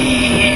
Yeah.